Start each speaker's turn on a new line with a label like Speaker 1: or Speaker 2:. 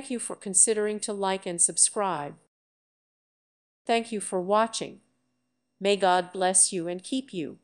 Speaker 1: Thank you for considering to like and subscribe. Thank you for watching. May God bless you and keep you.